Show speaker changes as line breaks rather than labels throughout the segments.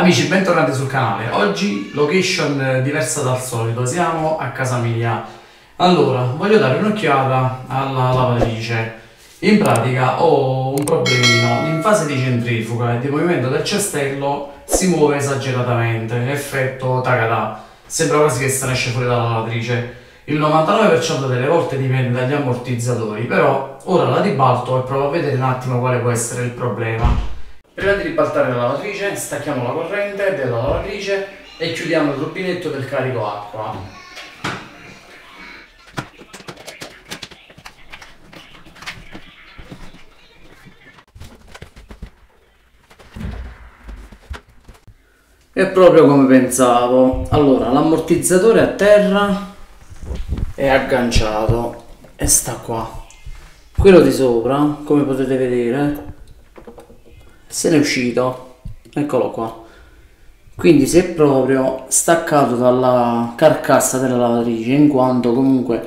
Amici, bentornati sul canale. Oggi location diversa dal solito, siamo a casa mia. Allora, voglio dare un'occhiata alla lavatrice. In pratica ho un problemino, in fase di centrifuga e di movimento del cestello si muove esageratamente, effetto tagada. Sembra quasi che se ne esce fuori dalla lavatrice. Il 99% delle volte dipende dagli ammortizzatori, però ora la ribalto e provo a vedere un attimo quale può essere il problema. Prima di ribaltare la lavatrice stacchiamo la corrente della lavatrice e chiudiamo il rubinetto del carico acqua. È proprio come pensavo. Allora, l'ammortizzatore a terra è agganciato e sta qua. Quello di sopra, come potete vedere, se n'è uscito. Eccolo qua. Quindi si è proprio staccato dalla carcassa della lavatrice in quanto comunque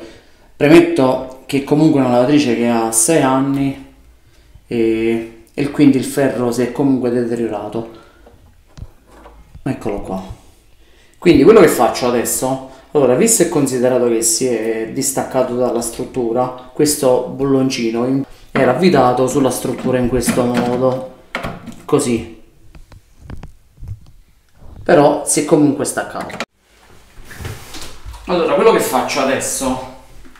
premetto che comunque è una lavatrice che ha 6 anni e, e quindi il ferro si è comunque deteriorato. Eccolo qua. Quindi quello che faccio adesso? Allora visto e considerato che si è distaccato dalla struttura questo bulloncino era avvitato sulla struttura in questo modo così. Però si è comunque staccato allora quello che faccio adesso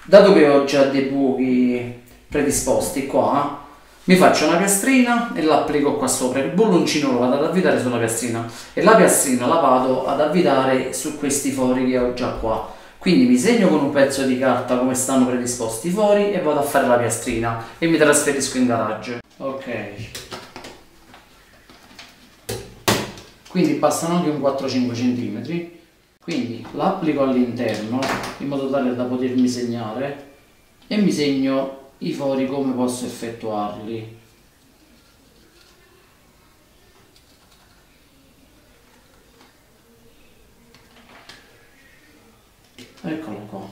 dato che ho già dei buchi predisposti qua mi faccio una piastrina e l'applico qua sopra. Il bulloncino lo vado ad avvitare sulla piastrina e la piastrina la vado ad avvitare su questi fori che ho già qua. Quindi mi segno con un pezzo di carta come stanno predisposti i fori e vado a fare la piastrina e mi trasferisco in garage. Ok quindi bastano anche un 4-5 cm quindi l'applico all'interno in modo tale da potermi segnare e mi segno i fori come posso effettuarli. Eccolo qua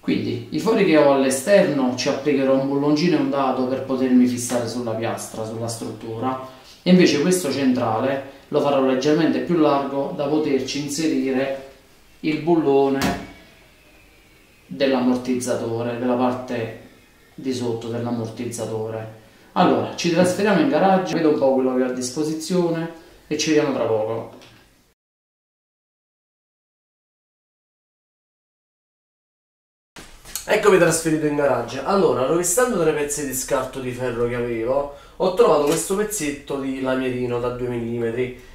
Quindi i fori che ho all'esterno ci applicherò un bulloncino e un dado per potermi fissare sulla piastra, sulla struttura e invece questo centrale lo farò leggermente più largo da poterci inserire il bullone dell'ammortizzatore, della parte di sotto dell'ammortizzatore. Allora, ci trasferiamo in garage, vedo un po' quello che ho a disposizione e ci vediamo tra poco. Eccomi trasferito in garage. Allora, rovistando tre pezzi di scarto di ferro che avevo, ho trovato questo pezzetto di lamierino da 2 mm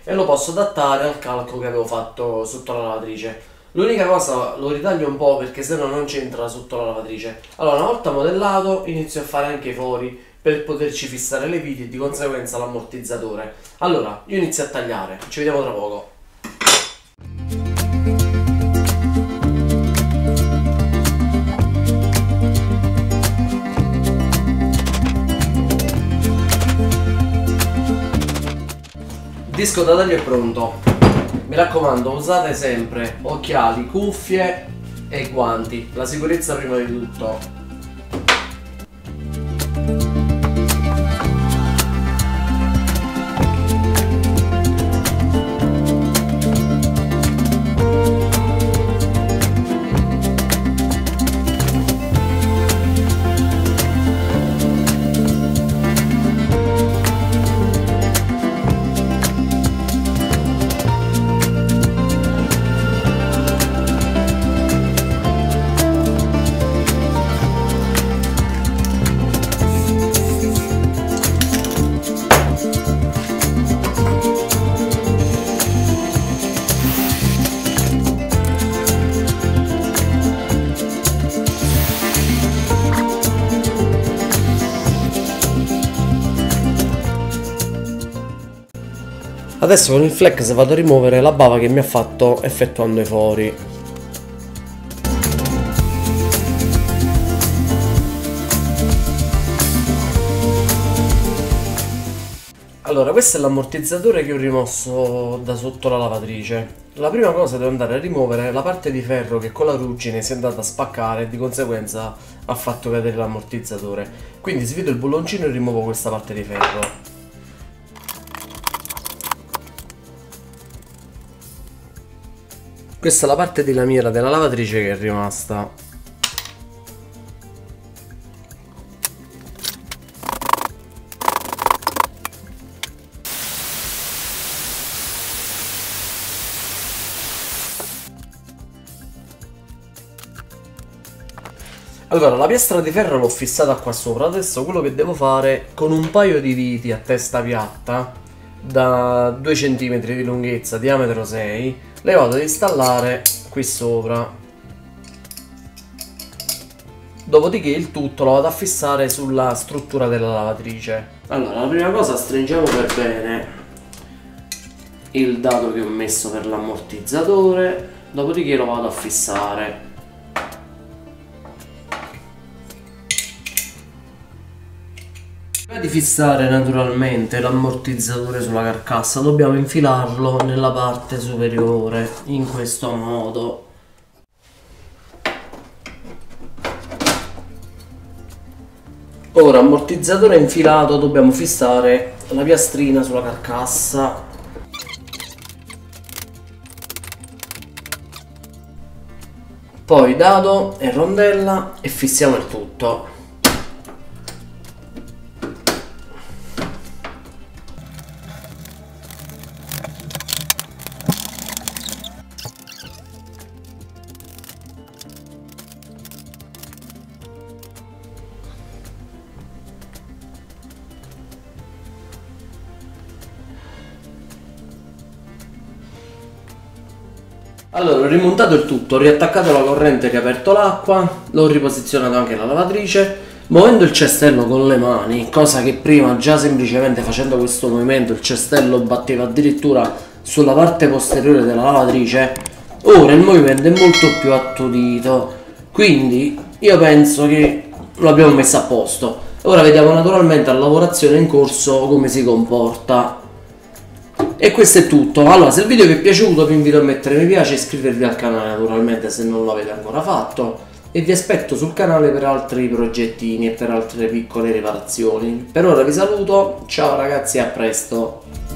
e lo posso adattare al calco che avevo fatto sotto la lavatrice. L'unica cosa lo ritaglio un po' perché se no non c'entra sotto la lavatrice. Allora, una volta modellato, inizio a fare anche i fori per poterci fissare le viti e di conseguenza l'ammortizzatore. Allora, io inizio a tagliare. Ci vediamo tra poco. Disco da taglio è pronto. Mi raccomando usate sempre occhiali, cuffie e guanti. La sicurezza prima di tutto Adesso con il flex vado a rimuovere la bava che mi ha fatto effettuando i fori.
Allora, questo è l'ammortizzatore che ho rimosso da sotto la lavatrice. La prima cosa devo andare a rimuovere la parte di ferro che con la ruggine si è andata a spaccare e di conseguenza ha fatto cadere l'ammortizzatore. Quindi svido il bulloncino e rimuovo questa parte di ferro. Questa è la parte di lamiera della lavatrice che è rimasta. Allora, la piastra di ferro l'ho fissata qua sopra, adesso quello che devo fare con un paio di viti a testa piatta da 2 cm di lunghezza, diametro 6, le vado ad installare qui sopra. Dopodiché il tutto lo vado a fissare sulla struttura della lavatrice. Allora, la prima cosa stringiamo per bene il dato che ho messo per l'ammortizzatore, dopodiché lo vado a fissare. Prima di fissare naturalmente l'ammortizzatore sulla carcassa. Dobbiamo infilarlo nella parte superiore in questo modo. Ora ammortizzatore infilato dobbiamo fissare la piastrina sulla carcassa. Poi dado e rondella e fissiamo il tutto Allora, ho rimontato il tutto, ho riattaccato la corrente che ha aperto l'acqua, l'ho riposizionato anche la lavatrice, muovendo il cestello con le mani, cosa che prima già semplicemente facendo questo movimento il cestello batteva addirittura sulla parte posteriore della lavatrice, ora il movimento è molto più attutito, quindi io penso che lo abbiamo messo a posto. Ora vediamo naturalmente la lavorazione in corso come si comporta. E questo è tutto. Allora, se il video vi è piaciuto vi invito a mettere mi piace e iscrivervi al canale naturalmente se non l'avete ancora fatto. E vi aspetto sul canale per altri progettini e per altre piccole riparazioni. Per ora vi saluto, ciao ragazzi a presto!